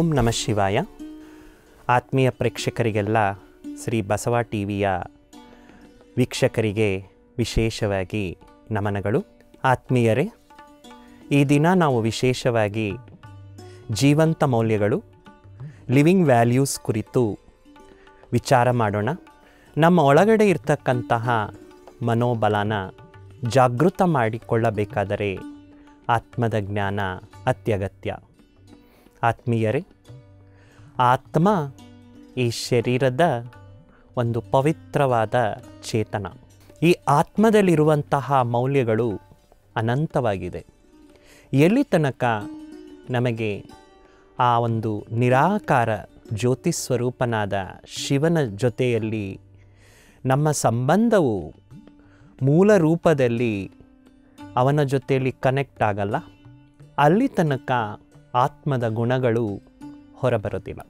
ಓಂ ನಮ ಶಿವಾಯ. ಆತ್ಮೀಯ ಪ್ರೇಕ್ಷಕರಿಗೆಲ್ಲ ಶ್ರೀ ಬಸವ ಟಿ ವಿಯ ವೀಕ್ಷಕರಿಗೆ ವಿಶೇಷವಾಗಿ ನಮನಗಳು. ಆತ್ಮೀಯರೇ, ಈ ದಿನ ನಾವು ವಿಶೇಷವಾಗಿ ಜೀವಂತ ಮೌಲ್ಯಗಳು, ಲಿವಿಂಗ್ ವ್ಯಾಲ್ಯೂಸ್ ಕುರಿತು ವಿಚಾರ ಮಾಡೋಣ. ನಮ್ಮ ಒಳಗಡೆ ಇರ್ತಕ್ಕಂತಹ ಮನೋಬಲನ ಜಾಗೃತ ಮಾಡಿಕೊಳ್ಳಬೇಕಾದರೆ ಆತ್ಮದ ಜ್ಞಾನ ಅತ್ಯಗತ್ಯ. ಆತ್ಮೀಯರೇ, ಆತ್ಮ ಈ ಶರೀರದ ಒಂದು ಪವಿತ್ರವಾದ ಚೇತನ. ಈ ಆತ್ಮದಲ್ಲಿರುವಂತಹ ಮೌಲ್ಯಗಳು ಅನಂತವಾಗಿದೆ. ಎಲ್ಲಿ ತನಕ ನಮಗೆ ಆ ಒಂದು ನಿರಾಕಾರ ಜ್ಯೋತಿ ಸ್ವರೂಪನಾದ ಶಿವನ ಜೊತೆಯಲ್ಲಿ ನಮ್ಮ ಸಂಬಂಧವು ಮೂಲ ರೂಪದಲ್ಲಿ ಅವನ ಜೊತೆಯಲ್ಲಿ ಕನೆಕ್ಟ್ ಆಗಲ್ಲ. ಅಲ್ಲಿ ತನಕ ಆತ್ಮದ ಗುಣಗಳು ಹೊರಬರೋದಿಲ್ಲ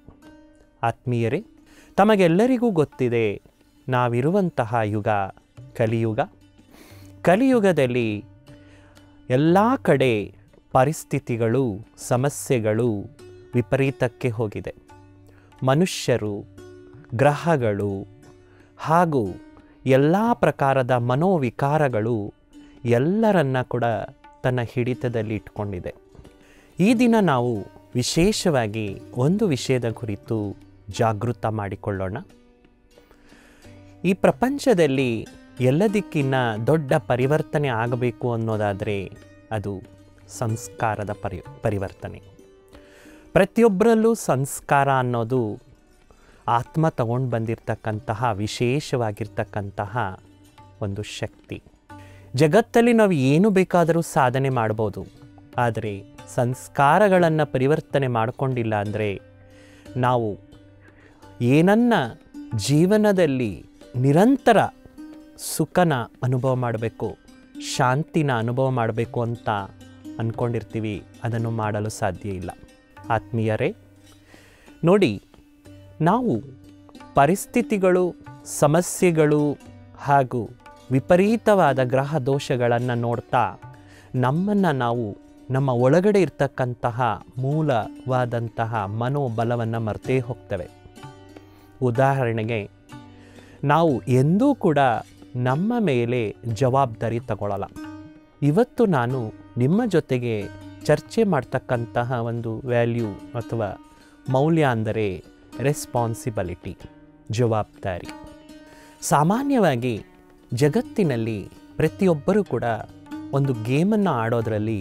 ಆತ್ಮೀಯರೇ, ತಮಗೆಲ್ಲರಿಗೂ ಗೊತ್ತಿದೆ, ನಾವಿರುವಂತಹ ಯುಗ ಕಲಿಯುಗ. ಕಲಿಯುಗದಲ್ಲಿ ಎಲ್ಲ ಕಡೆ ಪರಿಸ್ಥಿತಿಗಳು, ಸಮಸ್ಯೆಗಳು ವಿಪರೀತಕ್ಕೆ ಹೋಗಿದೆ. ಮನುಷ್ಯರು, ಗ್ರಹಗಳು ಹಾಗೂ ಎಲ್ಲ ಪ್ರಕಾರದ ಮನೋವಿಕಾರಗಳು ಎಲ್ಲರನ್ನ ಕೂಡ ತನ್ನ ಹಿಡಿತದಲ್ಲಿ ಇಟ್ಕೊಂಡಿದೆ. ಈ ದಿನ ನಾವು ವಿಶೇಷವಾಗಿ ಒಂದು ವಿಷಯದ ಕುರಿತು ಜಾಗೃತ ಮಾಡಿಕೊಳ್ಳೋಣ. ಈ ಪ್ರಪಂಚದಲ್ಲಿ ಎಲ್ಲದಕ್ಕಿನ್ನ ದೊಡ್ಡ ಪರಿವರ್ತನೆ ಆಗಬೇಕು ಅನ್ನೋದಾದರೆ ಅದು ಸಂಸ್ಕಾರದ ಪರಿ, ಪರಿವರ್ತನೆ. ಪ್ರತಿಯೊಬ್ಬರಲ್ಲೂ ಸಂಸ್ಕಾರ ಅನ್ನೋದು ಆತ್ಮ ತಗೊಂಡು ಬಂದಿರತಕ್ಕಂತಹ, ವಿಶೇಷವಾಗಿರ್ತಕ್ಕಂತಹ ಒಂದು ಶಕ್ತಿ. ಜಗತ್ತಲ್ಲಿ ನಾವು ಏನು ಬೇಕಾದರೂ ಸಾಧನೆ ಮಾಡ್ಬೋದು. ಆದರೆ ಸಂಸ್ಕಾರಗಳನ್ನು ಪರಿವರ್ತನೆ ಮಾಡಿಕೊಂಡಿಲ್ಲ ಅಂದರೆ ನಾವು ಏನನ್ನ ಜೀವನದಲ್ಲಿ ನಿರಂತರ ಸುಖನ ಅನುಭವ ಮಾಡಬೇಕು, ಶಾಂತಿನ ಅನುಭವ ಮಾಡಬೇಕು ಅಂತ ಅಂದ್ಕೊಂಡಿರ್ತೀವಿ ಅದನ್ನು ಮಾಡಲು ಸಾಧ್ಯ ಇಲ್ಲ. ಆತ್ಮೀಯರೇ, ನೋಡಿ, ನಾವು ಪರಿಸ್ಥಿತಿಗಳು, ಸಮಸ್ಯೆಗಳು ಹಾಗೂ ವಿಪರೀತವಾದ ಗ್ರಹ ದೋಷಗಳನ್ನು ನೋಡ್ತಾ ನಮ್ಮನ್ನು ನಾವು ನಮ್ಮ ಒಳಗಡೆ ಇರ್ತಕ್ಕಂತಹ ಮೂಲವಾದಂತಹ ಮನೋಬಲವನ್ನು ಮರ್ತೇ ಹೋಗ್ತವೆ. ಉದಾಹರಣೆಗೆ, ನಾವು ಎಂದೂ ಕೂಡ ನಮ್ಮ ಮೇಲೆ ಜವಾಬ್ದಾರಿ ತಗೊಳ್ಳಲ್ಲ ಇವತ್ತು ನಾನು ನಿಮ್ಮ ಜೊತೆಗೆ ಚರ್ಚೆ ಮಾಡ್ತಕ್ಕಂತಹ ಒಂದು ವ್ಯಾಲ್ಯೂ ಅಥವಾ ಮೌಲ್ಯ ಅಂದರೆ ರೆಸ್ಪಾನ್ಸಿಬಿಲಿಟಿ, ಜವಾಬ್ದಾರಿ. ಸಾಮಾನ್ಯವಾಗಿ ಜಗತ್ತಿನಲ್ಲಿ ಪ್ರತಿಯೊಬ್ಬರೂ ಕೂಡ ಒಂದು ಗೇಮನ್ನು ಆಡೋದ್ರಲ್ಲಿ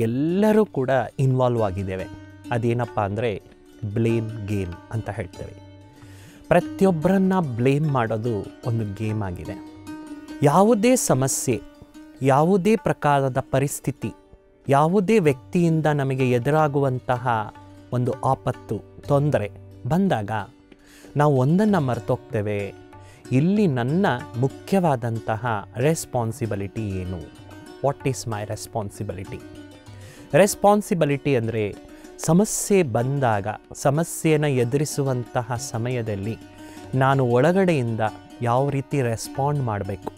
ಎಲ್ಲರೂ ಕೂಡ ಇನ್ವಾಲ್ವ್ ಆಗಿದ್ದೇವೆ. ಅದೇನಪ್ಪ ಅಂದರೆ ಬ್ಲೇಮ್ ಗೇಮ್ ಅಂತ ಹೇಳ್ತೇವೆ. ಪ್ರತಿಯೊಬ್ಬರನ್ನ ಬ್ಲೇಮ್ ಮಾಡೋದು ಒಂದು ಗೇಮ್ ಆಗಿದೆ. ಯಾವುದೇ ಸಮಸ್ಯೆ, ಯಾವುದೇ ಪ್ರಕಾರದ ಪರಿಸ್ಥಿತಿ, ಯಾವುದೇ ವ್ಯಕ್ತಿಯಿಂದ ನಮಗೆ ಎದುರಾಗುವಂತಹ ಒಂದು ಆಪತ್ತು, ತೊಂದರೆ ಬಂದಾಗ ನಾವು ಒಂದನ್ನು ಮರೆತೋಗ್ತೇವೆ. ಇಲ್ಲಿ ನನ್ನ ಮುಖ್ಯವಾದಂತಹ ರೆಸ್ಪಾನ್ಸಿಬಿಲಿಟಿ ಏನು? What is my responsibility responsibility ಅಂದರೆ ಸಮಸ್ಯೆ ಬಂದಾಗ, ಸಮಸ್ಯೆಯನ್ನು ಎದುರಿಸುವಂತಹ ಸಮಯದಲ್ಲಿ ನಾನು ಒಳಗಡೆಯಿಂದ ಯಾವ ರೀತಿ ರೆಸ್ಪಾಂಡ್ ಮಾಡಬೇಕು,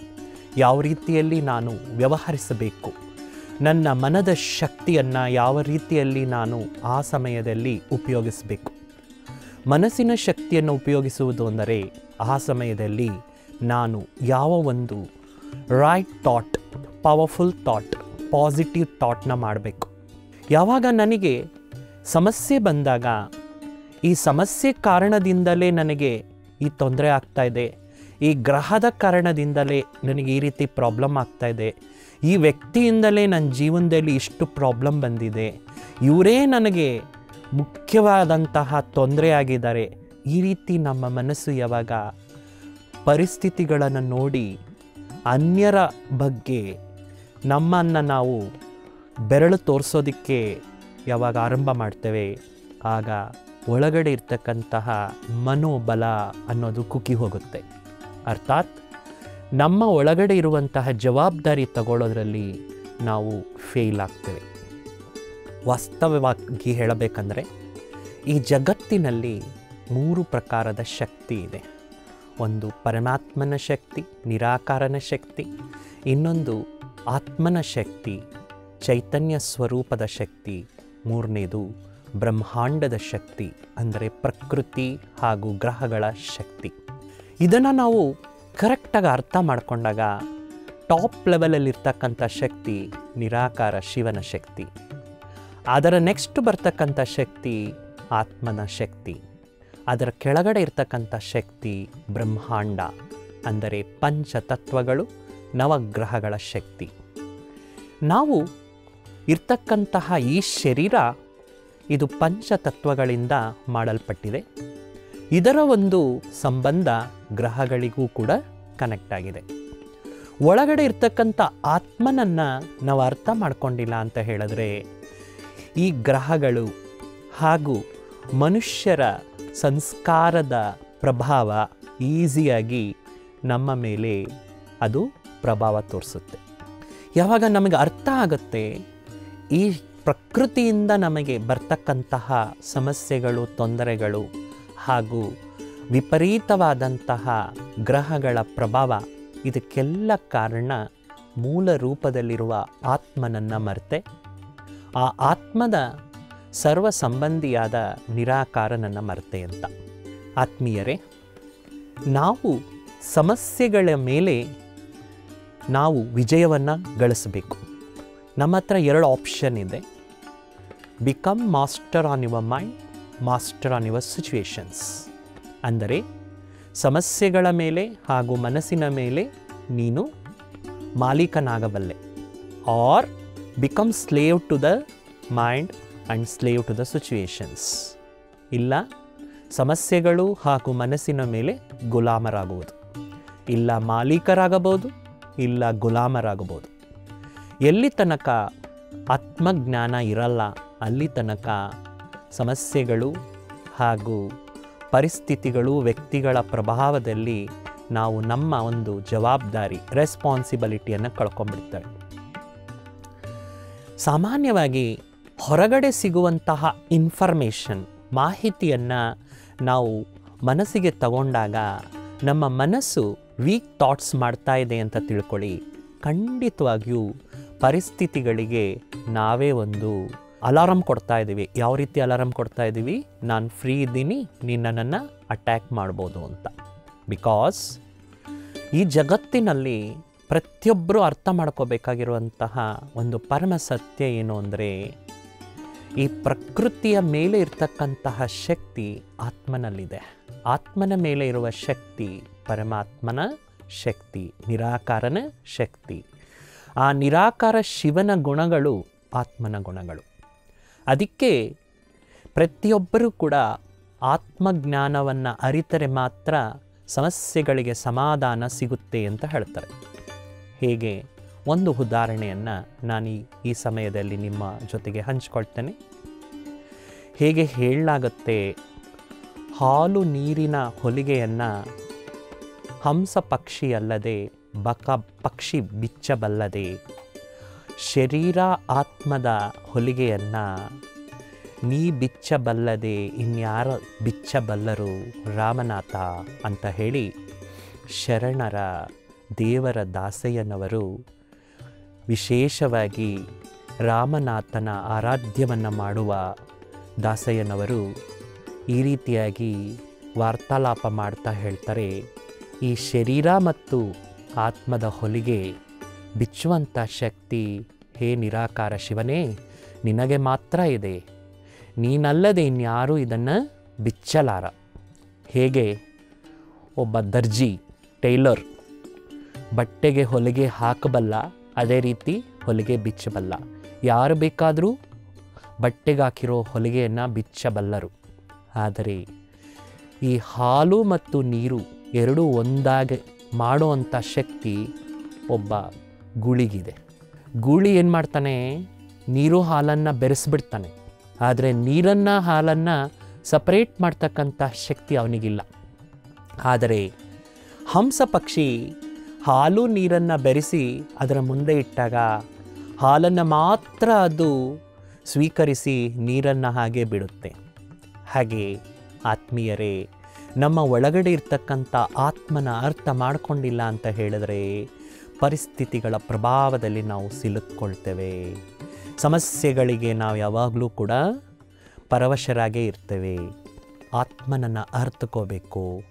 ಯಾವ ರೀತಿಯಲ್ಲಿ ನಾನು ವ್ಯವಹರಿಸಬೇಕು, ನನ್ನ ಮನದ ಶಕ್ತಿಯನ್ನು ಯಾವ ರೀತಿಯಲ್ಲಿ ನಾನು ಆ ಸಮಯದಲ್ಲಿ ಉಪಯೋಗಿಸಬೇಕು. ಮನಸ್ಸಿನ ಶಕ್ತಿಯನ್ನು ಉಪಯೋಗಿಸುವುದು ಅಂದರೆ ಆ ಸಮಯದಲ್ಲಿ ನಾನು ಯಾವ ಒಂದು right thought powerful thought positive ಥಾಟ್ನ ಮಾಡಬೇಕು. ಯಾವಾಗ ನನಗೆ ಸಮಸ್ಯೆ ಬಂದಾಗ, ಈ ಸಮಸ್ಯೆ ಕಾರಣದಿಂದಲೇ ನನಗೆ ಈ ತೊಂದರೆ ಆಗ್ತಾ ಇದೆ. ಈ ಗ್ರಹದ ಕಾರಣದಿಂದಲೇ ನನಗೆ ಈ ರೀತಿ ಪ್ರಾಬ್ಲಮ್ ಆಗ್ತಾ ಇದೆ. ಈ ವ್ಯಕ್ತಿಯಿಂದಲೇ ನನ್ನ ಜೀವನದಲ್ಲಿ ಇಷ್ಟು ಪ್ರಾಬ್ಲಮ್ ಬಂದಿದೆ. ಇವರೇ ನನಗೆ ಮುಖ್ಯವಾದಂತಹ ತೊಂದರೆ ಆಗಿದ್ದಾರೆ. ಈ ರೀತಿ ನಮ್ಮ ಮನಸ್ಸು ಯಾವಾಗ ಪರಿಸ್ಥಿತಿಗಳನ್ನು ನೋಡಿ ಅನ್ಯರ ಬಗ್ಗೆ ನಮ್ಮನ್ನು ನಾವು ಬೆರಳು ತೋರಿಸೋದಕ್ಕೆ ಯಾವಾಗ ಆರಂಭ ಮಾಡ್ತೇವೆ, ಆಗ ಒಳಗಡೆ ಇರ್ತಕ್ಕಂತಹ ಮನೋಬಲ ಅನ್ನೋದು ಕುಕ್ಕಿ ಹೋಗುತ್ತೆ. ಅರ್ಥಾತ್ ನಮ್ಮ ಒಳಗಡೆ ಇರುವಂತಹ ಜವಾಬ್ದಾರಿ ತಗೊಳ್ಳೋದ್ರಲ್ಲಿ ನಾವು ಫೇಲ್ ಆಗ್ತೇವೆ. ವಾಸ್ತವವಾಗಿ ಹೇಳಬೇಕಂದ್ರೆ, ಈ ಜಗತ್ತಿನಲ್ಲಿ ಮೂರು ಪ್ರಕಾರದ ಶಕ್ತಿ ಇದೆ. ಒಂದು ಪರಮಾತ್ಮನ ಶಕ್ತಿ, ನಿರಾಕಾರನ ಶಕ್ತಿ, ಇನ್ನೊಂದು ಆತ್ಮನ ಶಕ್ತಿ ಚೈತನ್ಯ ಸ್ವರೂಪದ ಶಕ್ತಿ, ಮೂರನೇದು ಬ್ರಹ್ಮಾಂಡದ ಶಕ್ತಿ ಅಂದರೆ ಪ್ರಕೃತಿ ಹಾಗೂ ಗ್ರಹಗಳ ಶಕ್ತಿ. ಇದನ್ನು ನಾವು ಕರೆಕ್ಟಾಗಿ ಅರ್ಥ ಮಾಡಿಕೊಂಡಾಗ ಟಾಪ್ ಲೆವೆಲಲ್ಲಿರ್ತಕ್ಕಂಥ ಶಕ್ತಿ ನಿರಾಕಾರ ಶಿವನ ಶಕ್ತಿ. ಅದರ ನೆಕ್ಸ್ಟ್ ಬರ್ತಕ್ಕಂಥ ಶಕ್ತಿ ಆತ್ಮನ ಶಕ್ತಿ. ಅದರ ಕೆಳಗಡೆ ಇರ್ತಕ್ಕಂಥ ಶಕ್ತಿ ಬ್ರಹ್ಮಾಂಡ ಅಂದರೆ ಪಂಚತತ್ವಗಳು, ನವಗ್ರಹಗಳ ಶಕ್ತಿ. ನಾವು ಇರ್ತಕ್ಕಂತಹ ಈ ಶರೀರ ಇದು ಪಂಚತತ್ವಗಳಿಂದ ಮಾಡಲ್ಪಟ್ಟಿದೆ. ಇದರ ಒಂದು ಸಂಬಂಧ ಗ್ರಹಗಳಿಗೂ ಕೂಡ ಕನೆಕ್ಟ್ ಆಗಿದೆ. ಒಳಗಡೆ ಇರ್ತಕ್ಕಂಥ ಆತ್ಮನನ್ನು ನಾವು ಅರ್ಥ ಮಾಡಿಕೊಂಡಿಲ್ಲ ಅಂತ ಹೇಳಿದ್ರೆ, ಈ ಗ್ರಹಗಳು ಹಾಗೂ ಮನುಷ್ಯರ ಸಂಸ್ಕಾರದ ಪ್ರಭಾವ ಈಸಿಯಾಗಿ ನಮ್ಮ ಮೇಲೆ ಅದು ಪ್ರಭಾವ ತೋರಿಸುತ್ತೆ. ಯಾವಾಗ ನಮಗೆ ಅರ್ಥ ಆಗುತ್ತೆ ಈ ಪ್ರಕೃತಿಯಿಂದ ನಮಗೆ ಬರ್ತಕ್ಕಂತಹ ಸಮಸ್ಯೆಗಳು, ತೊಂದರೆಗಳು ಹಾಗೂ ವಿಪರೀತವಾದಂತಹ ಗ್ರಹಗಳ ಪ್ರಭಾವ, ಇದಕ್ಕೆಲ್ಲ ಕಾರಣ ಮೂಲ ರೂಪದಲ್ಲಿರುವ ಆತ್ಮನನ್ನು ಮರೆತೆ, ಆ ಆತ್ಮದ ಸರ್ವ ಸಂಬಂಧಿಯಾದ ನಿರಾಕಾರನನ್ನು ಮರೆತೆ ಅಂತ. ಆತ್ಮೀಯರೇ, ನಾವು ಸಮಸ್ಯೆಗಳ ಮೇಲೆ ನಾವು ವಿಜಯವನ್ನು ಗಳಿಸಬೇಕು. ನಮ್ಮ ಹತ್ರ ಎರಡು ಆಪ್ಷನ್ ಇದೆ. Become master on your mind master on your situations ಅಂದರೆ ಸಮಸ್ಯೆಗಳ ಮೇಲೆ ಹಾಗೂ ಮನಸ್ಸಿನ ಮೇಲೆ ನೀನು ಮಾಲೀಕನಾಗಬಲ್ಲೆ. Or become slave to the mind and slave to the situations ಇಲ್ಲ, ಸಮಸ್ಯೆಗಳು ಹಾಗೂ ಮನಸ್ಸಿನ ಮೇಲೆ ಗುಲಾಮರಾಗುವುದು. ಇಲ್ಲ ಮಾಲೀಕರಾಗಬಹುದು, ಇಲ್ಲ ಗುಲಾಮರಾಗಬಹುದು. ಎಲ್ಲಿ ತನಕ ಆತ್ಮಜ್ಞಾನ ಇರಲ್ಲ, ಅಲ್ಲಿ ತನಕ ಸಮಸ್ಯೆಗಳು ಹಾಗೂ ಪರಿಸ್ಥಿತಿಗಳು ವ್ಯಕ್ತಿಗಳ ಪ್ರಭಾವದಲ್ಲಿ ನಾವು ನಮ್ಮ ಒಂದು ಜವಾಬ್ದಾರಿ ರೆಸ್ಪಾನ್ಸಿಬಿಲಿಟಿಯನ್ನು ಕಳ್ಕೊಂಡ್ಬಿಡ್ತೇವೆ ಸಾಮಾನ್ಯವಾಗಿ ಹೊರಗಡೆ ಸಿಗುವಂತಹ ಇನ್ಫಾರ್ಮೇಷನ್ ಮಾಹಿತಿಯನ್ನು ನಾವು ಮನಸ್ಸಿಗೆ ತಗೊಂಡಾಗ ನಮ್ಮ ಮನಸ್ಸು ವೀಕ್ ಥಾಟ್ಸ್ ಮಾಡ್ತಾ ಇದೆ ಅಂತ ತಿಳ್ಕೊಳ್ಳಿ. ಖಂಡಿತವಾಗಿಯೂ ಪರಿಸ್ಥಿತಿಗಳಿಗೆ ನಾವೇ ಒಂದು ಅಲಾರಮ್ ಕೊಡ್ತಾ ಇದ್ದೀವಿ. ಯಾವ ರೀತಿ ಅಲಾರಮ್ ಕೊಡ್ತಾ ಇದ್ದೀವಿ? ನಾನು ಫ್ರೀ ಇದ್ದೀನಿ, ನೀನು ನನ್ನನ್ನು ಅಟ್ಯಾಕ್ ಮಾಡ್ಬೋದು ಅಂತ. ಬಿಕಾಸ್ ಈ ಜಗತ್ತಿನಲ್ಲಿ ಪ್ರತಿಯೊಬ್ಬರು ಅರ್ಥ ಮಾಡ್ಕೋಬೇಕಾಗಿರುವಂತಹ ಒಂದು ಪರಮ ಸತ್ಯ ಏನು ಅಂದರೆ, ಈ ಪ್ರಕೃತಿಯ ಮೇಲೆ ಇರ್ತಕ್ಕಂತಹ ಶಕ್ತಿ ಆತ್ಮನಲ್ಲಿದೆ. ಆತ್ಮನ ಮೇಲೆ ಇರುವ ಶಕ್ತಿ ಪರಮಾತ್ಮನ ಶಕ್ತಿ, ನಿರಾಕಾರನ ಶಕ್ತಿ. ಆ ನಿರಾಕಾರ ಶಿವನ ಗುಣಗಳು ಆತ್ಮನ ಗುಣಗಳು. ಅದಕ್ಕೆ ಪ್ರತಿಯೊಬ್ಬರೂ ಕೂಡ ಆತ್ಮಜ್ಞಾನವನ್ನು ಅರಿತರೆ ಮಾತ್ರ ಸಮಸ್ಯೆಗಳಿಗೆ ಸಮಾಧಾನ ಸಿಗುತ್ತೆ ಅಂತ ಹೇಳ್ತಾರೆ. ಹೇಗೆ? ಒಂದು ಉದಾಹರಣೆಯನ್ನು ನಾನು ಈ- ಸಮಯದಲ್ಲಿ ನಿಮ್ಮ ಜೊತೆಗೆ ಹಂಚಿಕೊಳ್ತೇನೆ. ಹೇಗೆ ಹೇಳಲಾಗುತ್ತೆ? ಹಾಲು ನೀರಿನ ಹೊಲಿಗೆಯನ್ನು ಹಂಸ ಪಕ್ಷಿ ಅಲ್ಲದೆ ಬಕ ಪಕ್ಷಿ ಬಿಚ್ಚಬಲ್ಲದೆ ಶರೀರ ಆತ್ಮದ ಹೊಲಿಗೆಯನ್ನು ನೀ ಬಿಚ್ಚಬಲ್ಲದೆ ಇನ್ಯಾರ ಬಿಚ್ಚಬಲ್ಲರು ರಾಮನಾಥ ಅಂತ ಹೇಳಿ ಶರಣರ ದೇವರ ದಾಸಯ್ಯನವರು ವಿಶೇಷವಾಗಿ ರಾಮನಾಥನ ಆರಾಧ್ಯವನ್ನು ಮಾಡುವ ದಾಸಯ್ಯನವರು ಈ ರೀತಿಯಾಗಿ ವಾರ್ತಾಲಾಪ ಮಾಡ್ತಾ ಹೇಳ್ತಾರೆ. ಈ ಶರೀರ ಮತ್ತು ಆತ್ಮದ ಹೊಲಿಗೆ, ಬಿಚ್ಚುವಂಥ ಶಕ್ತಿ, ಹೇ ನಿರಾಕಾರ ಶಿವನೇ, ನಿನಗೆ ಮಾತ್ರ ಇದೆ. ನೀನಲ್ಲದೆ ಇನ್ಯಾರೂ ಇದನ್ನು ಬಿಚ್ಚಲಾರ. ಹೇಗೆ? ಒಬ್ಬ ದರ್ಜಿ, ಟೈಲರ್, ಬಟ್ಟೆಗೆ ಹೊಲಿಗೆ ಹಾಕಬಲ್ಲ, ಅದೇ ರೀತಿ ಹೊಲಿಗೆ ಬಿಚ್ಚಬಲ್ಲ. ಯಾರು ಬೇಕಾದರೂ ಬಟ್ಟೆಗೆ ಹಾಕಿರೋ ಹೊಲಿಗೆಯನ್ನು ಬಿಚ್ಚಬಲ್ಲರು. ಆದರೆ ಈ ಹಾಲು ಮತ್ತು ನೀರು ಎರಡೂ ಒಂದಾಗಿ ಮಾಡುವಂಥ ಶಕ್ತಿ ಒಬ್ಬ ಗೂಳಿಗಿದೆ. ಗೂಳಿ ಏನು ಮಾಡ್ತಾನೆ? ನೀರು ಹಾಲನ್ನು ಬೆರೆಸ್ಬಿಡ್ತಾನೆ. ಆದರೆ ನೀರನ್ನು ಹಾಲನ್ನು ಸಪ್ರೇಟ್ ಮಾಡ್ತಕ್ಕಂಥ ಶಕ್ತಿ ಅವನಿಗಿಲ್ಲ. ಆದರೆ ಹಂಸ ಪಕ್ಷಿ ಹಾಲು ನೀರನ್ನು ಬೆರೆಸಿ ಅದರ ಮುಂದೆ ಇಟ್ಟಾಗ ಹಾಲನ್ನು ಮಾತ್ರ ಅದು ಸ್ವೀಕರಿಸಿ ನೀರನ್ನು ಹಾಗೆ ಬಿಡುತ್ತೆ. ಹಾಗೆ ಆತ್ಮೀಯರೇ ನಮ್ಮ ಒಳಗಡೆ ಇರ್ತಕ್ಕಂಥ ಆತ್ಮನ ಅರ್ಥ ಮಾಡಿಕೊಂಡಿಲ್ಲ ಅಂತ ಹೇಳಿದ್ರೆ ಪರಿಸ್ಥಿತಿಗಳ ಪ್ರಭಾವದಲ್ಲಿ ನಾವು ಸಿಲುಕ್ಕೊಳ್ತೇವೆ. ಸಮಸ್ಯೆಗಳಿಗೆ ನಾವು ಯಾವಾಗಲೂ ಕೂಡ ಪರವಶರಾಗೇ ಇರ್ತೇವೆ. ಆತ್ಮನನ್ನು ಅರ್ಥಕೋಬೇಕು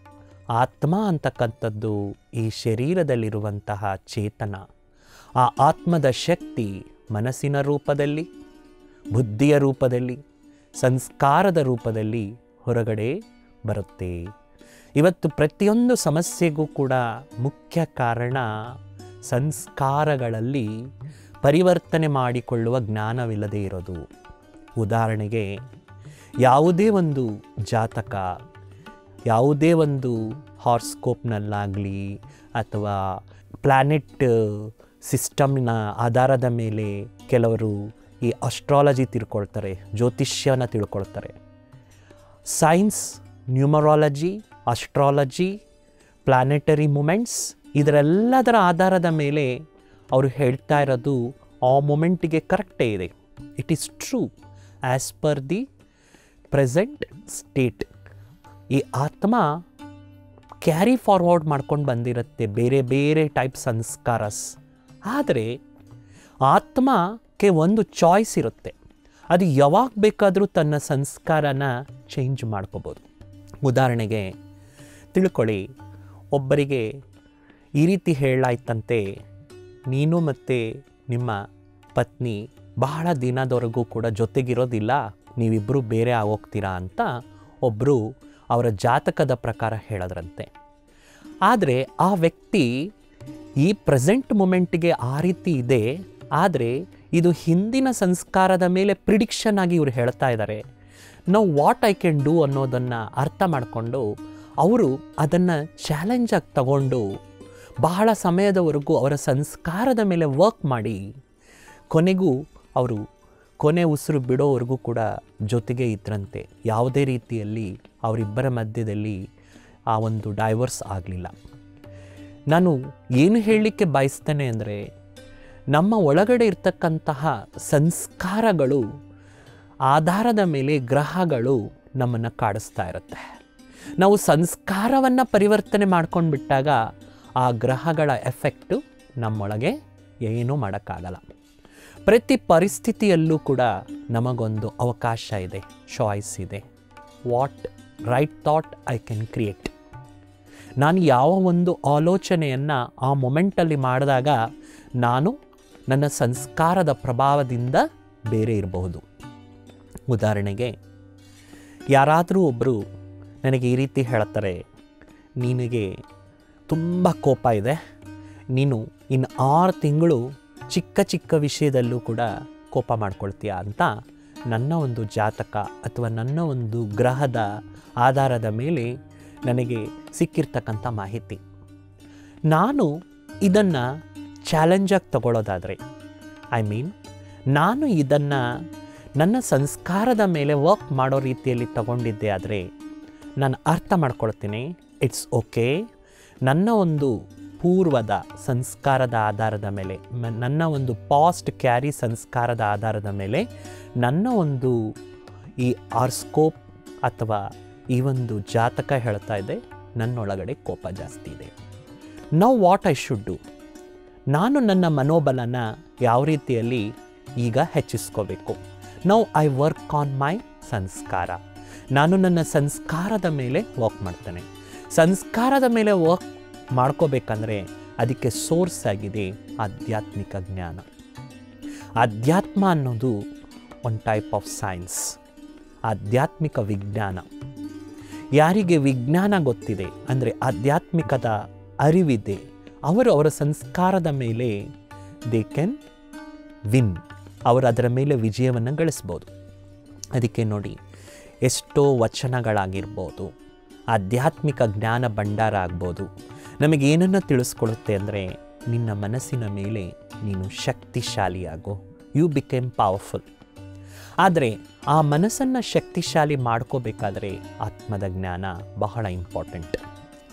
ಆತ್ಮ ಅಂತಕ್ಕಂಥದ್ದು ಈ ಶರೀರದಲ್ಲಿರುವಂತಹ ಚೇತನ. ಆ ಆತ್ಮದ ಶಕ್ತಿ ಮನಸ್ಸಿನ ರೂಪದಲ್ಲಿ, ಬುದ್ಧಿಯ ರೂಪದಲ್ಲಿ, ಸಂಸ್ಕಾರದ ರೂಪದಲ್ಲಿ ಹೊರಗಡೆ ಬರುತ್ತೆ. ಇವತ್ತು ಪ್ರತಿಯೊಂದು ಸಮಸ್ಯೆಗೂ ಕೂಡ ಮುಖ್ಯ ಕಾರಣ ಸಂಸ್ಕಾರಗಳಲ್ಲಿ ಪರಿವರ್ತನೆ ಮಾಡಿಕೊಳ್ಳುವ ಜ್ಞಾನವಿಲ್ಲದೆ ಇರೋದು. ಉದಾಹರಣೆಗೆ, ಯಾವುದೇ ಒಂದು ಜಾತಕ, ಯಾವುದೇ ಒಂದು ಹಾರ್ಸ್ಕೋಪ್ನಲ್ಲಾಗಲಿ ಅಥವಾ ಪ್ಲ್ಯಾನೆಟ್ ಸಿಸ್ಟಮ್ನ ಆಧಾರದ ಮೇಲೆ ಕೆಲವರು ಈ ಅಸ್ಟ್ರಾಲಜಿ ತಿಳ್ಕೊಳ್ತಾರೆ, ಜ್ಯೋತಿಷ್ಯನ ತಿಳ್ಕೊಳ್ತಾರೆ. Science numerology, astrology, planetary movements ಇದರೆಲ್ಲದರ ಆಧಾರದ ಮೇಲೆ ಅವರು ಹೇಳ್ತಾ ಇರೋದು ಆ ಮೂಮೆಂಟಿಗೆ ಕರೆಕ್ಟೇ ಇದೆ. It is true as per the present state ಈ ಆತ್ಮ ಕ್ಯಾರಿ ಫಾರ್ವರ್ಡ್ ಮಾಡ್ಕೊಂಡು ಬಂದಿರುತ್ತೆ ಬೇರೆ ಬೇರೆ ಟೈಪ್ ಸಂಸ್ಕಾರಸ್. ಆದರೆ ಆತ್ಮಕ್ಕೆ ಒಂದು ಚಾಯ್ಸ್ ಇರುತ್ತೆ. ಅದು ಯಾವಾಗ ಬೇಕಾದರೂ ತನ್ನ ಸಂಸ್ಕಾರನ ಚೇಂಜ್ ಮಾಡ್ಕೋಬೋದು. ಉದಾಹರಣೆಗೆ ತಿಳ್ಕೊಳ್ಳಿ, ಒಬ್ಬರಿಗೆ ಈ ರೀತಿ ಹೇಳಾಯ್ತಂತೆ ನೀನು ಮತ್ತು ನಿಮ್ಮ ಪತ್ನಿ ಬಹಳ ದಿನದವರೆಗೂ ಕೂಡ ಜೊತೆಗಿರೋದಿಲ್ಲ ನೀವಿಬ್ಬರು ಬೇರೆ ಆಗೋಗ್ತೀರಾ ಅಂತ ಒಬ್ಬರು ಅವರ ಜಾತಕದ ಪ್ರಕಾರ ಹೇಳದ್ರಂತೆ. ಆದರೆ ಆ ವ್ಯಕ್ತಿ ಈ ಪ್ರೆಸೆಂಟ್ ಮೂಮೆಂಟ್ಗೆ ಆ ರೀತಿ ಇದೆ, ಆದರೆ ಇದು ಹಿಂದಿನ ಸಂಸ್ಕಾರದ ಮೇಲೆ ಪ್ರಿಡಿಕ್ಷನ್ ಆಗಿ ಇವರು ಹೇಳ್ತಾ ಇದ್ದಾರೆ ನಾವು ವಾಟ್ ಐ ಕ್ಯಾನ್ ಡೂ ಅನ್ನೋದನ್ನು ಅರ್ಥ ಮಾಡಿಕೊಂಡು ಅವರು ಅದನ್ನು ಚಾಲೆಂಜಾಗಿ ತಗೊಂಡು ಬಹಳ ಸಮಯದವರೆಗೂ ಅವರ ಸಂಸ್ಕಾರದ ಮೇಲೆ ವರ್ಕ್ ಮಾಡಿ ಕೊನೆಗೂ ಅವರು ಕೊನೆ ಉಸಿರು ಬಿಡೋವರೆಗೂ ಕೂಡ ಜೊತೆಗೆ ಇದ್ರಂತೆ. ಯಾವುದೇ ರೀತಿಯಲ್ಲಿ ಅವರಿಬ್ಬರ ಮಧ್ಯದಲ್ಲಿ ಆ ಒಂದು ಡೈವರ್ಸ್ ಆಗಲಿಲ್ಲ. ನಾನು ಏನು ಹೇಳಲಿಕ್ಕೆ ಬಯಸ್ತೇನೆ ಅಂದರೆ ನಮ್ಮ ಒಳಗಡೆ ಇರ್ತಕ್ಕಂತಹ ಸಂಸ್ಕಾರಗಳು ಆಧಾರದ ಮೇಲೆ ಗ್ರಹಗಳು ನಮ್ಮನ್ನು ಕಾಡಿಸ್ತಾ ಇರುತ್ತೆ. ನಾವು ಸಂಸ್ಕಾರವನ್ನು ಪರಿವರ್ತನೆ ಮಾಡ್ಕೊಂಡು ಬಿಟ್ಟಾಗ ಆ ಗ್ರಹಗಳ ಎಫೆಕ್ಟು ನಮ್ಮೊಳಗೆ ಏನೂ ಮಾಡೋಕ್ಕಾಗಲ್ಲ. ಪ್ರತಿ ಪರಿಸ್ಥಿತಿಯಲ್ಲೂ ಕೂಡ ನಮಗೊಂದು ಅವಕಾಶ ಇದೆ ಚಾಯ್ಸ್ ಇದೆ. What right thought I can create ನಾನು ಯಾವ ಒಂದು ಆಲೋಚನೆಯನ್ನು ಆ ಮೊಮೆಂಟಲ್ಲಿ ಮಾಡಿದಾಗ ನಾನು ನನ್ನ ಸಂಸ್ಕಾರದ ಪ್ರಭಾವದಿಂದ ಬೇರೆ ಇರಬಹುದು. ಉದಾಹರಣೆಗೆ, ಯಾರಾದರೂ ಒಬ್ಬರು ನನಗೆ ಈ ರೀತಿ ಹೇಳ್ತಾರೆ ನಿನಗೆ ತುಂಬ ಕೋಪ ಇದೆ. ನೀನು ಇನ್ನು ಆರು ತಿಂಗಳು ಚಿಕ್ಕ ಚಿಕ್ಕ ವಿಷಯದಲ್ಲೂ ಕೂಡ ಕೋಪ ಮಾಡ್ಕೊಳ್ತೀಯ? ಅಂತ ನನ್ನ ಒಂದು ಜಾತಕ ಅಥವಾ ನನ್ನ ಒಂದು ಗ್ರಹದ ಆಧಾರದ ಮೇಲೆ ನನಗೆ ಸಿಕ್ಕಿರ್ತಕ್ಕಂಥ ಮಾಹಿತಿ. ನಾನು ಇದನ್ನು ಚಾಲೆಂಜಾಗಿ ತಗೊಳ್ಳೋದಾದರೆ ಐ ಮೀನ್ ನಾನು ಇದನ್ನು ನನ್ನ ಸಂಸ್ಕಾರದ ಮೇಲೆ ವರ್ಕ್ ಮಾಡೋ ರೀತಿಯಲ್ಲಿ ತಗೊಂಡಿದ್ದೆ ಆದರೆ ನಾನು ಅರ್ಥ ಮಾಡ್ಕೊಳ್ತೀನಿ. ಇಟ್ಸ್ ಓಕೆ ನನ್ನ ಒಂದು ಪೂರ್ವದ ಸಂಸ್ಕಾರದ ಆಧಾರದ ಮೇಲೆ ನನ್ನ ಒಂದು ಪಾಸ್ಟ್ ಕ್ಯಾರಿ ಸಂಸ್ಕಾರದ ಆಧಾರದ ಮೇಲೆ ನನ್ನ ಒಂದು ಈ ಆರ್ಸ್ಕೋಪ್ ಅಥವಾ ಈ ಒಂದು ಜಾತಕ ಹೇಳ್ತಾ ಇದೆ, ನನ್ನೊಳಗಡೆ ಕೋಪ ಜಾಸ್ತಿ ಇದೆ. Now what I should do ನಾನು ನನ್ನ ಮನೋಬಲನ ಯಾವ ರೀತಿಯಲ್ಲಿ ಈಗ ಹೆಚ್ಚಿಸ್ಕೋಬೇಕು? Now I work on my ಸಂಸ್ಕಾರ ನಾನು ನನ್ನ ಸಂಸ್ಕಾರದ ಮೇಲೆ ವರ್ಕ್ ಮಾಡ್ತೇನೆ. ಸಂಸ್ಕಾರದ ಮೇಲೆ ವರ್ಕ್ ಮಾಡ್ಕೋಬೇಕಂದ್ರೆ ಅದಕ್ಕೆ ಸೋರ್ಸ್ ಆಗಿದೆ ಆಧ್ಯಾತ್ಮಿಕ ಜ್ಞಾನ. ಆಧ್ಯಾತ್ಮ ಅನ್ನೋದು ಒನ್ ಟೈಪ್ ಆಫ್ ಸೈನ್ಸ್ ಆಧ್ಯಾತ್ಮಿಕ ವಿಜ್ಞಾನ. ಯಾರಿಗೆ ವಿಜ್ಞಾನ ಗೊತ್ತಿದೆ, ಅಂದರೆ ಆಧ್ಯಾತ್ಮಿಕದ ಅರಿವಿದೆ, ಅವರು ಅವರ ಸಂಸ್ಕಾರದ ಮೇಲೆ ದೇ ಕ್ಯಾನ್ ವಿನ್ ಅವರು ಅದರ ಮೇಲೆ ವಿಜಯವನ್ನು ಗಳಿಸ್ಬೋದು. ಅದಕ್ಕೆ ನೋಡಿ, ಎಷ್ಟೋ ವಚನಗಳಾಗಿರ್ಬೋದು, ಆಧ್ಯಾತ್ಮಿಕ ಜ್ಞಾನ ಭಂಡಾರ ಆಗ್ಬೋದು. ನಮಗೆ ಏನನ್ನು ತಿಳಿಸ್ಕೊಡುತ್ತೆ ಅಂದರೆ, ನಿನ್ನ ಮನಸ್ಸಿನ ಮೇಲೆ ನೀನು ಶಕ್ತಿಶಾಲಿಯಾಗೋ. ಯು ಬಿಕೇಮ್ ಪವರ್ಫುಲ್ ಆದರೆ, ಆ ಮನಸ್ಸನ್ನು ಶಕ್ತಿಶಾಲಿ ಮಾಡ್ಕೋಬೇಕಾದ್ರೆ ಆತ್ಮದ ಜ್ಞಾನ ಬಹಳ ಇಂಪಾರ್ಟೆಂಟ್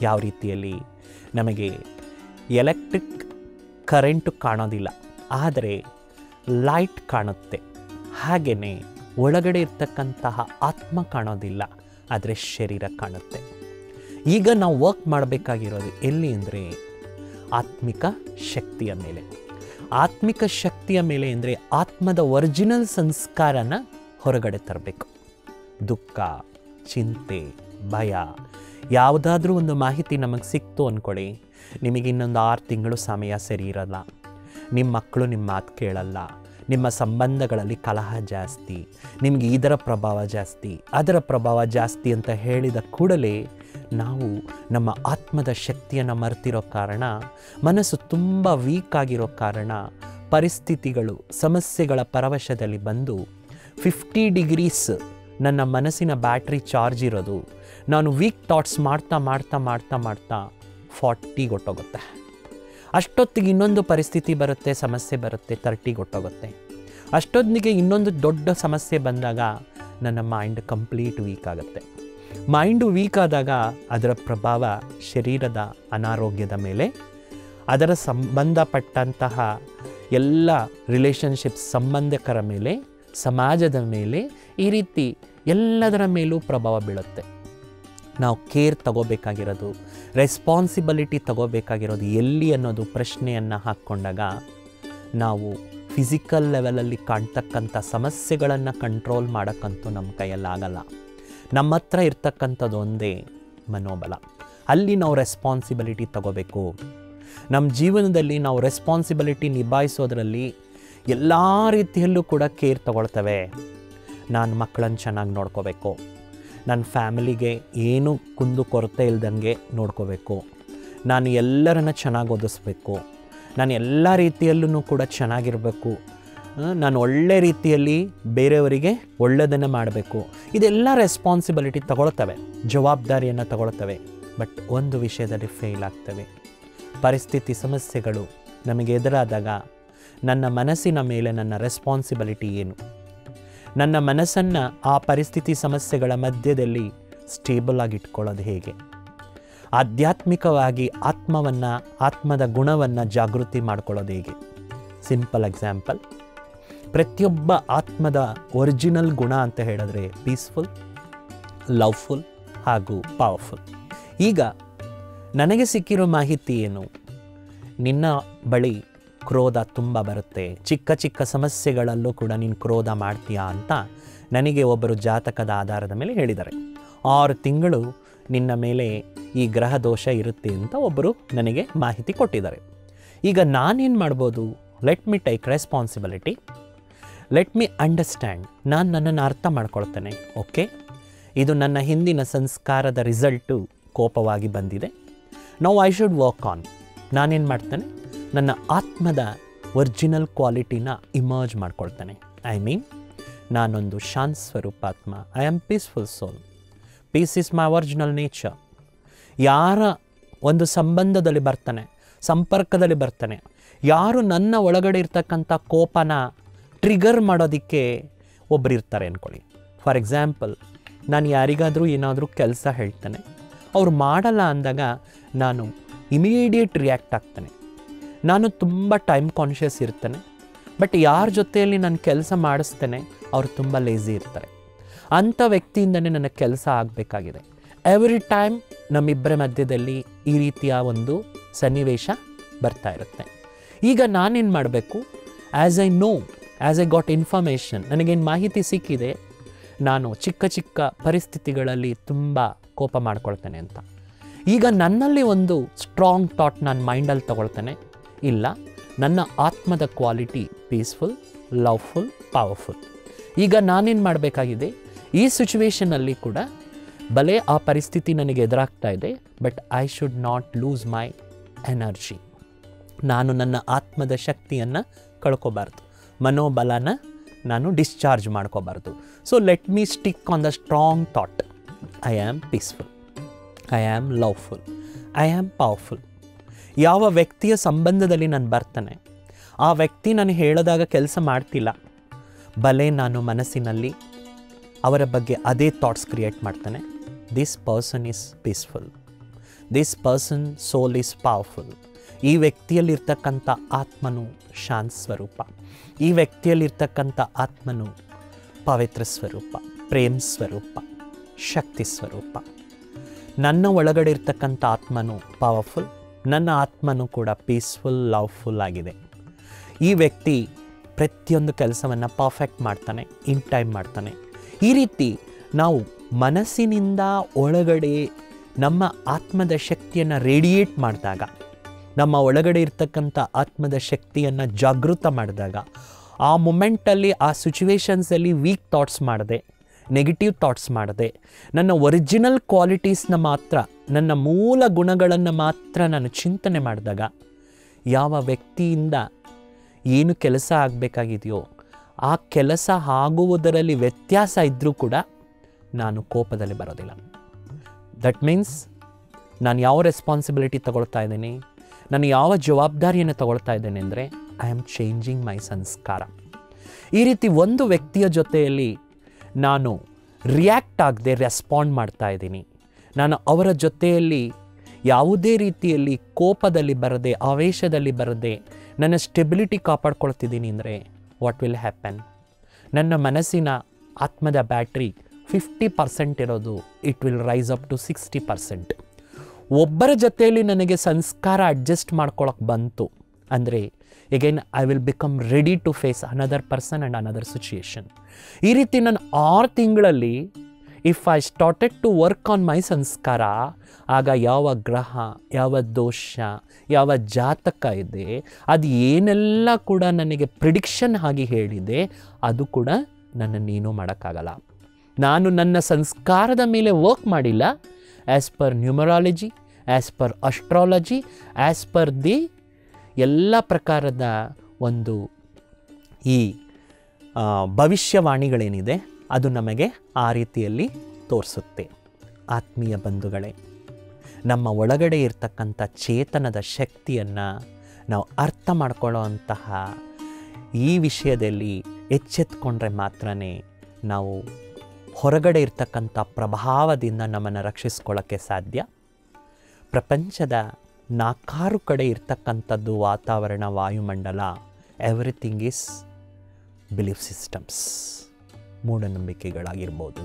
ಯಾವ ರೀತಿಯಲ್ಲಿ, ನಮಗೆ ಎಲೆಕ್ಟ್ರಿಕ್ ಕರೆಂಟು ಕಾಣೋದಿಲ್ಲ. ಆದರೆ ಲೈಟ್ ಕಾಣುತ್ತೆ. ಹಾಗೆಯೇ ಒಳಗಡೆ ಇರ್ತಕ್ಕಂತಹ ಆತ್ಮ ಕಾಣೋದಿಲ್ಲ, ಆದರೆ ಶರೀರ ಕಾಣುತ್ತೆ. ಈಗ ನಾವು ವರ್ಕ್ ಮಾಡಬೇಕಾಗಿರೋದು ಎಲ್ಲಿ ಅಂದರೆ ಆತ್ಮಿಕ ಶಕ್ತಿಯ ಮೇಲೆ. ಆತ್ಮಿಕ ಶಕ್ತಿಯ ಮೇಲೆ ಅಂದರೆ ಆತ್ಮದ ಒರಿಜಿನಲ್ ಸಂಸ್ಕಾರನ ಹೊರಗಡೆ ತರಬೇಕು. ದುಃಖ, ಚಿಂತೆ, ಭಯ, ಯಾವುದಾದ್ರೂ ಒಂದು ಮಾಹಿತಿ ನಮಗೆ ಸಿಕ್ತು ಅಂದ್ಕೊಳ್ಳಿ ನಿಮಗೆ ಇನ್ನೊಂದು ಆರು ತಿಂಗಳು ಸಮಯ ಸರಿ ಇರಲ್ಲ. ನಿಮ್ಮ ಮಕ್ಕಳು ನಿಮ್ಮ ಮಾತು ಕೇಳಲ್ಲ. ನಿಮ್ಮ ಸಂಬಂಧಗಳಲ್ಲಿ ಕಲಹ ಜಾಸ್ತಿ. ನಿಮಗೆ ಇದರ ಪ್ರಭಾವ ಜಾಸ್ತಿ. ಅದರ ಪ್ರಭಾವ ಜಾಸ್ತಿ ಅಂತ ಹೇಳಿದ ಕೂಡಲೇ ನಾವು ನಮ್ಮ ಆತ್ಮದ ಶಕ್ತಿಯನ್ನು ಮರೆತಿರೋ ಕಾರಣ, ಮನಸ್ಸು ತುಂಬ ವೀಕ್ ಆಗಿರೋ ಕಾರಣ, ಪರಿಸ್ಥಿತಿಗಳು, ಸಮಸ್ಯೆಗಳ ಪರವಶದಲ್ಲಿ ಬಂದು ಫಿಫ್ಟಿ ಡಿಗ್ರೀಸ್ ನನ್ನ ಮನಸ್ಸಿನ ಬ್ಯಾಟ್ರಿ ಚಾರ್ಜ್ ಇರೋದು. ನಾನು ವೀಕ್ ಥಾಟ್ಸ್ ಮಾಡ್ತಾ ಮಾಡ್ತಾ ಮಾಡ್ತಾ ಮಾಡ್ತಾ ಫಾರ್ಟಿ ಗೊಟ್ಟೋಗುತ್ತೆ. ಅಷ್ಟೊತ್ತಿಗೆ ಇನ್ನೊಂದು ಪರಿಸ್ಥಿತಿ ಬರುತ್ತೆ, ಸಮಸ್ಯೆ ಬರುತ್ತೆ, ತರ್ಟಿ ಗೊಟ್ಟೋಗುತ್ತೆ ಅಷ್ಟೊತ್ತಿಗೆ ಇನ್ನೊಂದು ದೊಡ್ಡ ಸಮಸ್ಯೆ ಬಂದಾಗ ನನ್ನ ಮೈಂಡ್ ಕಂಪ್ಲೀಟ್ ವೀಕ್ ಆಗುತ್ತೆ. ಮೈಂಡು ವೀಕ್ ಆದಾಗ ಅದರ ಪ್ರಭಾವ ಶರೀರದ ಅನಾರೋಗ್ಯದ ಮೇಲೆ, ಅದರ ಸಂಬಂಧಪಟ್ಟಂತಹ ಎಲ್ಲ ರಿಲೇಷನ್ಶಿಪ್ ಸಂಬಂಧಕರ ಮೇಲೆ, ಸಮಾಜದ ಮೇಲೆ ಈ ರೀತಿ ಎಲ್ಲದರ ಮೇಲೂ ಪ್ರಭಾವ ಬೀಳುತ್ತೆ. ನಾವು ಕೇರ್ ತಗೋಬೇಕಾಗಿರೋದು ರೆಸ್ಪಾನ್ಸಿಬಿಲಿಟಿ ತಗೋಬೇಕಾಗಿರೋದು ಎಲ್ಲಿ ಅನ್ನೋದು ಪ್ರಶ್ನೆಯನ್ನು ಹಾಕ್ಕೊಂಡಾಗ ನಾವು ಫಿಸಿಕಲ್ ಲೆವೆಲಲ್ಲಿ ಕಾಣ್ತಕ್ಕಂಥ ಸಮಸ್ಯೆಗಳನ್ನು ಕಂಟ್ರೋಲ್ ಮಾಡೋಕ್ಕಂತೂ ನಮ್ಮ ಕೈಯಲ್ಲಾಗಲ್ಲ ನಮ್ಮ ಹತ್ರ ಇರ್ತಕ್ಕಂಥದ್ದು ಒಂದೇ ಮನೋಬಲ. ಅಲ್ಲಿ ನಾವು ರೆಸ್ಪಾನ್ಸಿಬಿಲಿಟಿ ತಗೋಬೇಕು. ನಮ್ಮ ಜೀವನದಲ್ಲಿ ನಾವು ರೆಸ್ಪಾನ್ಸಿಬಿಲಿಟಿ ನಿಭಾಯಿಸೋದ್ರಲ್ಲಿ ಎಲ್ಲ ರೀತಿಯಲ್ಲೂ ಕೂಡ ಕೇರ್ ತಗೊಳ್ತವೆ. ನಾನು ಮಕ್ಕಳನ್ನು ಚೆನ್ನಾಗಿ ನೋಡ್ಕೋಬೇಕು. ನನ್ನ ಫ್ಯಾಮಿಲಿಗೆ ಏನು ಕುಂದು ಕೊರತೆ ಇಲ್ದಂಗೆ ನೋಡ್ಕೋಬೇಕು. ನಾನು ಎಲ್ಲರನ್ನ ಚೆನ್ನಾಗಿ ಓದಿಸ್ಬೇಕು. ನಾನು ಎಲ್ಲ ರೀತಿಯಲ್ಲೂ ಕೂಡ ಚೆನ್ನಾಗಿರಬೇಕು. ನಾನು ಒಳ್ಳೆ ರೀತಿಯಲ್ಲಿ ಬೇರೆಯವರಿಗೆ ಒಳ್ಳೆಯದನ್ನು ಮಾಡಬೇಕು. ಇದೆಲ್ಲ ರೆಸ್ಪಾನ್ಸಿಬಿಲಿಟಿ ತಗೊಳ್ತವೆ. ಜವಾಬ್ದಾರಿಯನ್ನು ತಗೊಳ್ತವೆ. ಬಟ್ ಒಂದು ವಿಷಯದಲ್ಲಿ ಫೇಲ್ ಆಗ್ತವೆ. ಪರಿಸ್ಥಿತಿ ಸಮಸ್ಯೆಗಳು ನಮಗೆ ಎದುರಾದಾಗ ನನ್ನ ಮನಸ್ಸಿನ ಮೇಲೆ ನನ್ನ ರೆಸ್ಪಾನ್ಸಿಬಿಲಿಟಿ ಏನು? ನನ್ನ ಮನಸ್ಸನ್ನು ಆ ಪರಿಸ್ಥಿತಿ ಸಮಸ್ಯೆಗಳ ಮಧ್ಯದಲ್ಲಿ ಸ್ಟೇಬಲ್ ಆಗಿಟ್ಕೊಳ್ಳೋದು ಹೇಗೆ? ಆಧ್ಯಾತ್ಮಿಕವಾಗಿ ಆತ್ಮವನ್ನು, ಆತ್ಮದ ಗುಣವನ್ನು ಜಾಗೃತಿ ಮಾಡ್ಕೊಳ್ಳೋದು ಹೇಗೆ? ಸಿಂಪಲ್ ಎಕ್ಸಾಂಪಲ್ ಪ್ರತಿಯೊಬ್ಬ ಆತ್ಮದ ಒರಿಜಿನಲ್ ಗುಣ ಅಂತ ಹೇಳಿದ್ರೆ ಪೀಸ್ಫುಲ್ ಲವ್ಫುಲ್ ಹಾಗೂ ಪವರ್ಫುಲ್ ಈಗ ನನಗೆ ಸಿಕ್ಕಿರೋ ಮಾಹಿತಿ ಏನು? ನಿನ್ನ ಬಳಿ ಕ್ರೋಧ ತುಂಬ ಬರುತ್ತೆ. ಚಿಕ್ಕ ಚಿಕ್ಕ ಸಮಸ್ಯೆಗಳಲ್ಲೂ ಕೂಡ ನೀನು ಕ್ರೋಧ ಮಾಡ್ತೀಯಾ ಅಂತ ನನಗೆ ಒಬ್ಬರು ಜಾತಕದ ಆಧಾರದ ಮೇಲೆ ಹೇಳಿದ್ದಾರೆ. ಆರು ತಿಂಗಳು ನಿನ್ನ ಮೇಲೆ ಈ ಗ್ರಹ ದೋಷ ಇರುತ್ತೆ ಅಂತ ಒಬ್ಬರು ನನಗೆ ಮಾಹಿತಿ ಕೊಟ್ಟಿದ್ದಾರೆ. ಈಗ ನಾನೇನು ಮಾಡ್ಬೋದು? Let me take responsibility let me understand ನಾನು ನನ್ನನ್ನು ಅರ್ಥ ಮಾಡ್ಕೊಳ್ತೇನೆ ಓಕೆ ಇದು ನನ್ನ ಹಿಂದಿನ ಸಂಸ್ಕಾರದ ರಿಸಲ್ಟು ಕೋಪವಾಗಿ ಬಂದಿದೆ. Now I should work on ನಾನೇನು ಮಾಡ್ತಾನೆ? ನನ್ನ ಆತ್ಮದ ಒರಿಜಿನಲ್ ಕ್ವಾಲಿಟಿನ ಇಮರ್ಜ್ ಮಾಡ್ಕೊಳ್ತಾನೆ. ಐ ಮೀನ್ ನಾನೊಂದು ಶಾಂತ್ ಸ್ವರೂಪಾತ್ಮ I am peaceful soul peace is my original nature ಯಾರ ಒಂದು ಸಂಬಂಧದಲ್ಲಿ ಬರ್ತಾನೆ, ಸಂಪರ್ಕದಲ್ಲಿ ಬರ್ತಾನೆ, ಯಾರು ನನ್ನ ಒಳಗಡೆ ಇರ್ತಕ್ಕಂಥ ಕೋಪನ ಟ್ರಿಗರ್ ಮಾಡೋದಕ್ಕೆ ಒಬ್ಬರು ಇರ್ತಾರೆ ಅಂದ್ಕೊಳ್ಳಿ ಫಾರ್ ಎಕ್ಸಾಂಪಲ್ ನಾನು ಯಾರಿಗಾದರೂ ಏನಾದರೂ ಕೆಲಸ ಹೇಳ್ತಾನೆ. ಅವ್ರು ಮಾಡಲ್ಲ ಅಂದಾಗ ನಾನು ಇಮಿಡಿಯೇಟ್ ರಿಯಾಕ್ಟ್ ಆಗ್ತಾನೆ. ನಾನು ತುಂಬ ಟೈಮ್ ಕಾನ್ಷಿಯಸ್ ಇರ್ತೇನೆ ಬಟ್ ಯಾರ ಜೊತೆಯಲ್ಲಿ ನಾನು ಕೆಲಸ ಮಾಡಿಸ್ತೇನೆ, ಅವರು ತುಂಬ ಲೇಝಿ ಇರ್ತಾರೆ. ಅಂಥ ವ್ಯಕ್ತಿಯಿಂದನೇ ನನಗೆ ಕೆಲಸ ಆಗಬೇಕಾಗಿದೆ. ಎವ್ರಿ ಟೈಮ್ ನಮ್ಮಿಬ್ಬರ ಮಧ್ಯದಲ್ಲಿ ಈ ರೀತಿಯ ಒಂದು ಸನ್ನಿವೇಶ ಬರ್ತಾ ಇರುತ್ತೆ. ಈಗ ನಾನೇನು ಮಾಡಬೇಕು? As I know as I got information ನನಗೇನು ಮಾಹಿತಿ ಸಿಕ್ಕಿದೆ, ನಾನು ಚಿಕ್ಕ ಚಿಕ್ಕ ಪರಿಸ್ಥಿತಿಗಳಲ್ಲಿ ತುಂಬ ಕೋಪ ಮಾಡ್ಕೊಳ್ತೇನೆ ಅಂತ. ಈಗ ನನ್ನಲ್ಲಿ ಒಂದು ಸ್ಟ್ರಾಂಗ್ ಥಾಟ್ ನಾನು ಮೈಂಡಲ್ಲಿ ತಗೊಳ್ತೇನೆ. ಇಲ್ಲ, ನನ್ನ ಆತ್ಮದ ಕ್ವಾಲಿಟಿ ಪೀಸ್ಫುಲ್ ಲವ್ಫುಲ್ ಪವರ್ಫುಲ್ ಈಗ ನಾನೇನು ಮಾಡಬೇಕಾಗಿದೆ? ಈ ಸಿಚುವೇಷನಲ್ಲಿ ಕೂಡ ಭಲೆ ಆ ಪರಿಸ್ಥಿತಿ ನನಗೆ ಎದುರಾಗ್ತಾ ಇದೆ but I should not lose my energy ನಾನು ನನ್ನ ಆತ್ಮದ ಶಕ್ತಿಯನ್ನು ಕಳ್ಕೊಬಾರ್ದು. ಮನೋಬಲನ ನಾನು ಡಿಸ್ಚಾರ್ಜ್ ಮಾಡ್ಕೋಬಾರ್ದು. So let me stick on the strong thought I am peaceful I am loveful I am powerful ಯಾವ ವ್ಯಕ್ತಿಯ ಸಂಬಂಧದಲ್ಲಿ ನಾನು ಬರ್ತಾನೆ? ಆ ವ್ಯಕ್ತಿ ನಾನು ಹೇಳಿದಾಗ ಕೆಲಸ ಮಾಡ್ತಿಲ್ಲ. ಬಲೆ ನಾನು ಮನಸ್ಸಿನಲ್ಲಿ ಅವರ ಬಗ್ಗೆ ಅದೇ ಥಾಟ್ಸ್ ಕ್ರಿಯೇಟ್ ಮಾಡ್ತಾನೆ. This person is peaceful this person soul is powerful ಈ ವ್ಯಕ್ತಿಯಲ್ಲಿರ್ತಕ್ಕಂಥ ಆತ್ಮನು ಶಾಂತ ಸ್ವರೂಪ. ಈ ವ್ಯಕ್ತಿಯಲ್ಲಿರ್ತಕ್ಕಂಥ ಆತ್ಮನು ಪವಿತ್ರ ಸ್ವರೂಪ, ಪ್ರೇಮ್ ಸ್ವರೂಪ, ಶಕ್ತಿ ಸ್ವರೂಪ. ನನ್ನ ಒಳಗಡೆ ಇರ್ತಕ್ಕಂಥ ಆತ್ಮನು ಪವರ್ಫುಲ್ ನನ್ನ ಆತ್ಮನು ಕೂಡ ಪೀಸ್ಫುಲ್ ಲವ್ಫುಲ್ ಆಗಿದೆ. ಈ ವ್ಯಕ್ತಿ ಪ್ರತಿಯೊಂದು ಕೆಲಸವನ್ನು ಪರ್ಫೆಕ್ಟ್ ಮಾಡ್ತಾನೆ ಇನ್ ಟೈಮ್ ಮಾಡ್ತಾನೆ. ಈ ರೀತಿ ನಾವು ಮನಸ್ಸಿನಿಂದ ಒಳಗಡೆ ನಮ್ಮ ಆತ್ಮದ ಶಕ್ತಿಯನ್ನು ರೇಡಿಯೇಟ್ ಮಾಡಿದಾಗ, ನಮ್ಮ ಒಳಗಡೆ ಇರ್ತಕ್ಕಂಥ ಆತ್ಮದ ಶಕ್ತಿಯನ್ನು ಜಾಗೃತ ಮಾಡಿದಾಗ, ಆ ಮೊಮೆಂಟಲ್ಲಿ ಆ ಸಿಚುವೇಶನ್ಸಲ್ಲಿ ವೀಕ್ ಥಾಟ್ಸ್ ಮಾಡಿದೆ ನೆಗೆಟಿವ್ ಥಾಟ್ಸ್ ಮಾಡದೆ, ನನ್ನ ಒರಿಜಿನಲ್ ಕ್ವಾಲಿಟೀಸ್ನ ಮಾತ್ರ, ನನ್ನ ಮೂಲ ಗುಣಗಳನ್ನು ಮಾತ್ರ ನಾನು ಚಿಂತನೆ ಮಾಡಿದಾಗ, ಯಾವ ವ್ಯಕ್ತಿಯಿಂದ ಏನು ಕೆಲಸ ಆಗಬೇಕಾಗಿದೆಯೋ, ಆ ಕೆಲಸ ಆಗುವುದರಲ್ಲಿ ವ್ಯತ್ಯಾಸ ಇದ್ದರೂ ಕೂಡ ನಾನು ಕೋಪದಲ್ಲಿ ಬರೋದಿಲ್ಲ. ದಟ್ ಮೀನ್ಸ್ ನಾನು ಯಾವ ರೆಸ್ಪಾನ್ಸಿಬಿಲಿಟಿ ತಗೊಳ್ತಾ ಇದ್ದೀನಿ, ನಾನು ಯಾವ ಜವಾಬ್ದಾರಿಯನ್ನು ತಗೊಳ್ತಾ ಇದ್ದೇನೆ ಅಂದರೆ ಐ ಆಮ್ ಚೇಂಜಿಂಗ್ ಮೈ ಸಂಸ್ಕಾರ. ಈ ರೀತಿ ಒಂದು ವ್ಯಕ್ತಿಯ ಜೊತೆಯಲ್ಲಿ ನಾನು ರಿಯಾಕ್ಟ್ ಆಗದೆ ರೆಸ್ಪಾಂಡ್ ಮಾಡ್ತಾ ಇದ್ದೀನಿ. ನಾನು ಅವರ ಜೊತೆಯಲ್ಲಿ ಯಾವುದೇ ರೀತಿಯಲ್ಲಿ ಕೋಪದಲ್ಲಿ ಬರದೆ, ಆವೇಶದಲ್ಲಿ ಬರದೆ ನನ್ನ ಸ್ಟೆಬಿಲಿಟಿ ಕಾಪಾಡ್ಕೊಳ್ತಿದ್ದೀನಿ ಅಂದರೆ ವಾಟ್ ವಿಲ್ ಹ್ಯಾಪನ್ ನನ್ನ ಮನಸ್ಸಿನ ಆತ್ಮದ ಬ್ಯಾಟ್ರಿ ಫಿಫ್ಟಿ ಪರ್ಸೆಂಟ್ ಇರೋದು it will rise up to sixty percent ಒಬ್ಬರ ಜೊತೆಯಲ್ಲಿ ನನಗೆ ಸಂಸ್ಕಾರ ಅಡ್ಜಸ್ಟ್ ಮಾಡ್ಕೊಳಕ್ಕೆ ಬಂತು ಅಂದರೆ again I will become ready to face another person and another situation ಈ ರೀತಿ ನಾನು ಆರು ತಿಂಗಳಲ್ಲಿ if I started to work on my ಸಂಸ್ಕಾರ, ಆಗ ಯಾವ ಗ್ರಹ, ಯಾವ ದೋಷ, ಯಾವ ಜಾತಕ ಇದೆ, ಅದು ಏನೆಲ್ಲ ಕೂಡ ನನಗೆ ಪ್ರಿಡಿಕ್ಷನ್ ಆಗಿ ಹೇಳಿದೆ, ಅದು ಕೂಡ ನನ್ನನ್ನೇನೂ ಮಾಡೋಕ್ಕಾಗಲ್ಲ. ನಾನು ನನ್ನ ಸಂಸ್ಕಾರದ ಮೇಲೆ ವರ್ಕ್ ಮಾಡಿಲ್ಲ as per numerology as per astrology as per the ಎಲ್ಲ ಪ್ರಕಾರದ ಒಂದು ಈ ಭವಿಷ್ಯವಾಣಿಗಳೇನಿದೆ, ಅದು ನಮಗೆ ಆ ರೀತಿಯಲ್ಲಿ ತೋರಿಸುತ್ತೆ. ಆತ್ಮೀಯ ಬಂಧುಗಳೇ, ನಮ್ಮ ಒಳಗಡೆ ಇರ್ತಕ್ಕಂಥ ಚೇತನದ ಶಕ್ತಿಯನ್ನು ನಾವು ಅರ್ಥ ಮಾಡ್ಕೊಳ್ಳೋ ಈ ವಿಷಯದಲ್ಲಿ ಎಚ್ಚೆತ್ಕೊಂಡ್ರೆ ಮಾತ್ರ ನಾವು ಹೊರಗಡೆ ಇರ್ತಕ್ಕಂಥ ಪ್ರಭಾವದಿಂದ ನಮ್ಮನ್ನು ರಕ್ಷಿಸ್ಕೊಳ್ಳೋಕ್ಕೆ ಸಾಧ್ಯ. ಪ್ರಪಂಚದ ನಾಲ್ಕಾರು ಕಡೆ ಇರ್ತಕ್ಕಂಥದ್ದು ವಾತಾವರಣ, ವಾಯುಮಂಡಲ ಎವ್ರಿಥಿಂಗ್ ಈಸ್ ಬಿಲೀಫ್ ಸಿಸ್ಟಮ್ಸ್ ಮೂಢನಂಬಿಕೆಗಳಾಗಿರ್ಬೋದು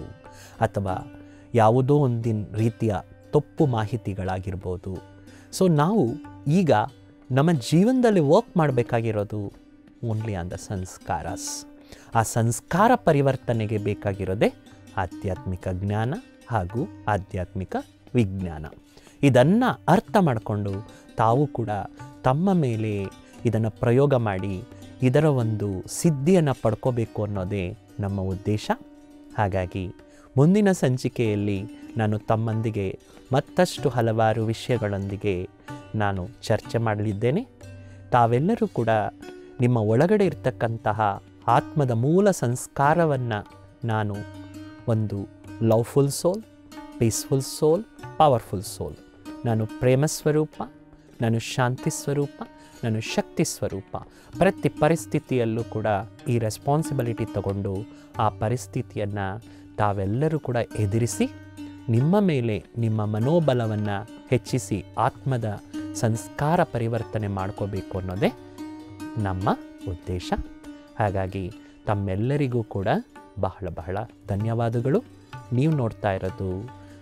ಅಥವಾ ಯಾವುದೋ ಒಂದಿನ ರೀತಿಯ ತಪ್ಪು ಮಾಹಿತಿಗಳಾಗಿರ್ಬೋದು. ಸೊ ನಾವು ಈಗ ನಮ್ಮ ಜೀವನದಲ್ಲಿ ವರ್ಕ್ ಮಾಡಬೇಕಾಗಿರೋದು ಓನ್ಲಿ ಆನ್ ದ ಸಂಸ್ಕಾರಸ್. ಆ ಸಂಸ್ಕಾರ ಪರಿವರ್ತನೆಗೆ ಬೇಕಾಗಿರೋದೇ ಆಧ್ಯಾತ್ಮಿಕ ಜ್ಞಾನ ಹಾಗೂ ಆಧ್ಯಾತ್ಮಿಕ ವಿಜ್ಞಾನ. ಇದನ್ನು ಅರ್ಥ ಮಾಡಿಕೊಂಡು ತಾವು ಕೂಡ ತಮ್ಮ ಮೇಲೆ ಇದನ್ನು ಪ್ರಯೋಗ ಮಾಡಿ ಇದರ ಒಂದು ಸಿದ್ಧಿಯನ್ನು ಪಡ್ಕೋಬೇಕು ಅನ್ನೋದೇ ನಮ್ಮ ಉದ್ದೇಶ. ಹಾಗಾಗಿ ಮುಂದಿನ ಸಂಚಿಕೆಯಲ್ಲಿ ನಾನು ತಮ್ಮೊಂದಿಗೆ ಮತ್ತಷ್ಟು ಹಲವಾರು ವಿಷಯಗಳೊಂದಿಗೆ ನಾನು ಚರ್ಚೆ ಮಾಡಲಿದ್ದೇನೆ. ತಾವೆಲ್ಲರೂ ಕೂಡ ನಿಮ್ಮ ಒಳಗಡೆ ಇರ್ತಕ್ಕಂತಹ ಆತ್ಮದ ಮೂಲ ಸಂಸ್ಕಾರವನ್ನು ನಾನು ಒಂದು loveful soul, peaceful soul, powerful soul ನಾನು ಪ್ರೇಮ ಸ್ವರೂಪ, ನಾನು ಶಾಂತಿ ಸ್ವರೂಪ, ನಾನು ಶಕ್ತಿ ಸ್ವರೂಪ. ಪ್ರತಿ ಪರಿಸ್ಥಿತಿಯಲ್ಲೂ ಕೂಡ ಈ ರೆಸ್ಪಾನ್ಸಿಬಿಲಿಟಿ ತಗೊಂಡು ಆ ಪರಿಸ್ಥಿತಿಯನ್ನು ತಾವೆಲ್ಲರೂ ಕೂಡ ಎದುರಿಸಿ, ನಿಮ್ಮ ಮೇಲೆ ನಿಮ್ಮ ಮನೋಬಲವನ್ನು ಹೆಚ್ಚಿಸಿ ಆತ್ಮದ ಸಂಸ್ಕಾರ ಪರಿವರ್ತನೆ ಮಾಡ್ಕೋಬೇಕು ಅನ್ನೋದೇ ನಮ್ಮ ಉದ್ದೇಶ. ಹಾಗಾಗಿ ತಮ್ಮೆಲ್ಲರಿಗೂ ಕೂಡ ಬಹಳ ಬಹಳ ಧನ್ಯವಾದಗಳು. ನೀವು ನೋಡ್ತಾ ಇರೋದು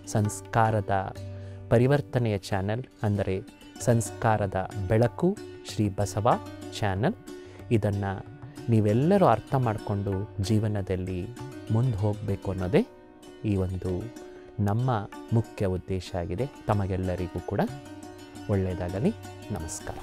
ಸಂಸ್ಕಾರದ ಪರಿವರ್ತನೆಯ ಚಾನೆಲ್ ಅಂದರೆ ಸಂಸ್ಕಾರದ ಬೆಳಕು ಶ್ರೀ ಬಸವ ಚಾನಲ್. ಇದನ್ನು ನೀವೆಲ್ಲರೂ ಅರ್ಥ ಮಾಡಿಕೊಂಡು ಜೀವನದಲ್ಲಿ ಮುಂದೆ ಹೋಗಬೇಕು ಅನ್ನೋದೇ ಈ ಒಂದು ನಮ್ಮ ಮುಖ್ಯ ಉದ್ದೇಶ ಆಗಿದೆ. ತಮಗೆಲ್ಲರಿಗೂ ಕೂಡ ಒಳ್ಳೆಯದಾಗಲಿ. ನಮಸ್ಕಾರ.